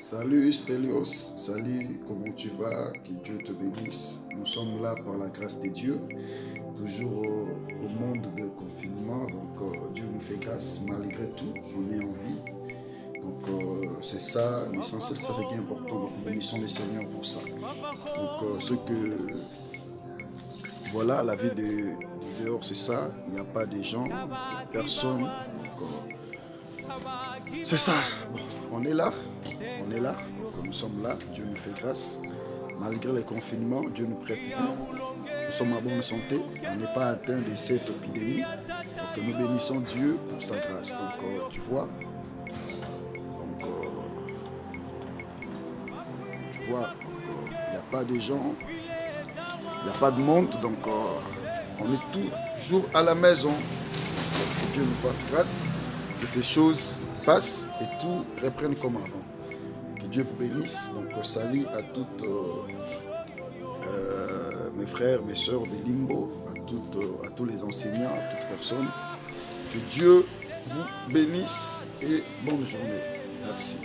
Salut Stelios, salut, comment tu vas? Que Dieu te bénisse. Nous sommes là par la grâce de Dieu, toujours au, monde de confinement. Donc euh, Dieu nous fait grâce malgré tout, on est en vie. Donc euh, c'est ça, l'essentiel, ça c'est bien important. Donc bénissons le Seigneur pour ça. Donc euh, ce que... Voilà, la vie de, dehors c'est ça, il n'y a pas de gens, personne. C'est ça. on est là. On est là. Donc, nous sommes là. Dieu nous fait grâce. Malgré les confinements, Dieu nous prête vie. Nous sommes en bonne santé. On n'est pas atteint de cette épidémie. Donc nous bénissons Dieu pour sa grâce. Donc euh, tu vois. Donc euh, tu vois. Il n'y a pas de gens. Il n'y a pas de monde. Donc euh, on est toujours à la maison. Que Dieu nous fasse grâce. Que ces choses passent et tout reprenne comme avant. Que Dieu vous bénisse. Donc, salut à toutes euh, euh, mes frères, mes soeurs de Limbo, à, toutes, euh, à tous les enseignants, à toute personne. Que Dieu vous bénisse et bonne journée. Merci.